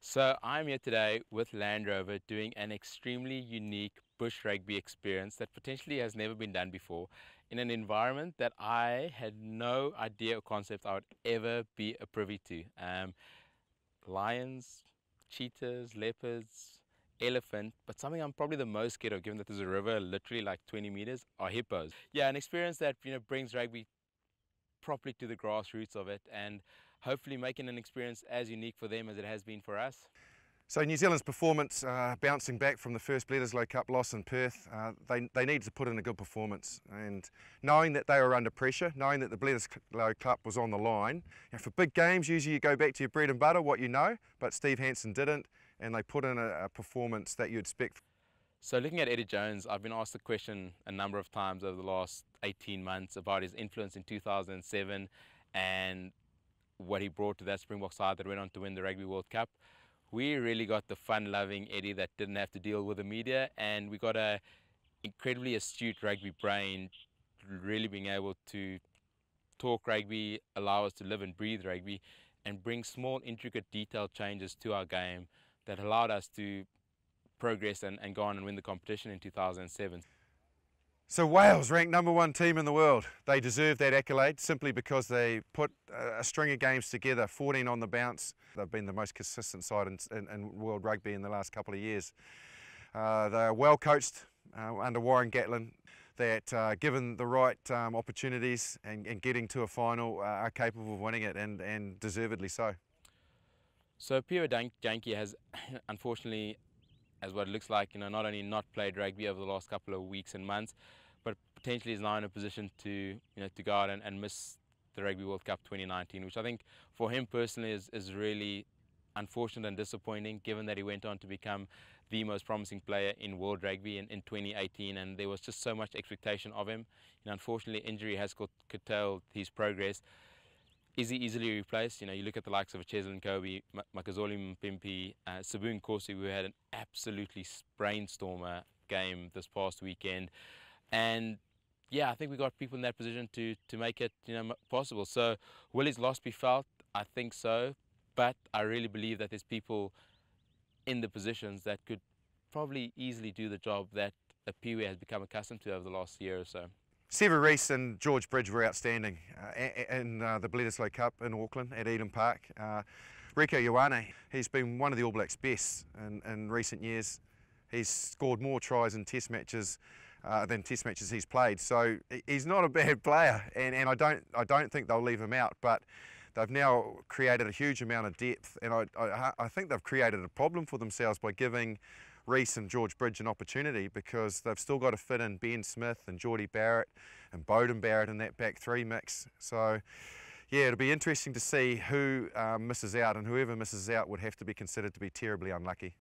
So I'm here today with Land Rover doing an extremely unique bush rugby experience that potentially has never been done before in an environment that I had no idea or concept I would ever be a privy to. Um, lions, cheetahs, leopards, elephant, but something I'm probably the most scared of given that there's a river literally like 20 meters are hippos. Yeah, an experience that you know brings rugby properly to the grassroots of it and hopefully making an experience as unique for them as it has been for us. So New Zealand's performance, uh, bouncing back from the first Bledisloe Cup loss in Perth, uh, they, they needed to put in a good performance. And knowing that they were under pressure, knowing that the Bledisloe Cup was on the line, and for big games, usually you go back to your bread and butter, what you know, but Steve Hansen didn't, and they put in a, a performance that you'd expect. So looking at Eddie Jones, I've been asked the question a number of times over the last 18 months about his influence in 2007 and what he brought to that Springbok side that went on to win the Rugby World Cup. We really got the fun-loving Eddie that didn't have to deal with the media, and we got a incredibly astute rugby brain, really being able to talk rugby, allow us to live and breathe rugby, and bring small, intricate, detailed changes to our game that allowed us to progress and, and go on and win the competition in 2007. So Wales ranked number one team in the world. They deserve that accolade simply because they put a string of games together, 14 on the bounce. They've been the most consistent side in, in, in world rugby in the last couple of years. Uh, they are well coached uh, under Warren Gatland that uh, given the right um, opportunities and, and, getting to a final uh, are capable of winning it and, and deservedly so. So Aphiwe Dyantyi has unfortunately as what it looks like, you know, not only not played rugby over the last couple of weeks and months, but potentially is now in a position to, you know, to go out and, and miss the Rugby World Cup 2019, which I think for him personally is, is really unfortunate and disappointing given that he went on to become the most promising player in world rugby in, in 2018 and there was just so much expectation of him. You know, unfortunately injury has curtailed his progress. Is easily replaced? You know, you look at the likes of a Cheslin Kolbe, Makazole Mapimpi, uh, Sbu Nkosi, who had an absolutely brainstormer game this past weekend. And yeah, I think we got people in that position to, to make it you know, possible. So will his loss be felt? I think so. But I really believe that there's people in the positions that could probably easily do the job that Aphiwe has become accustomed to over the last year or so. Sevu Reece and George Bridge were outstanding uh, in uh, the Bledisloe Cup in Auckland at Eden Park. Uh, Rieko Ioane, he's been one of the All Blacks' best in, in recent years. He's scored more tries in test matches uh, than test matches he's played. So he's not a bad player, and, and I, don't, I don't think they'll leave him out. But they've now created a huge amount of depth, and I, I, I think they've created a problem for themselves by giving Reece and George Bridge an opportunity because they've still got to fit in Ben Smith and Jordie Barrett and Beauden Barrett in that back three mix. So, yeah, it'll be interesting to see who um, misses out, and whoever misses out would have to be considered to be terribly unlucky.